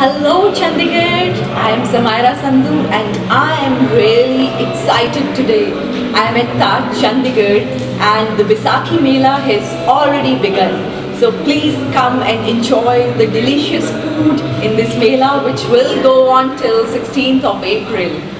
Hello Chandigarh, I am Samaira Sandhu and I am really excited today. I am at Taj Chandigarh and the Baisakhi Mela has already begun. So please come and enjoy the delicious food in this Mela which will go on till 16th of April.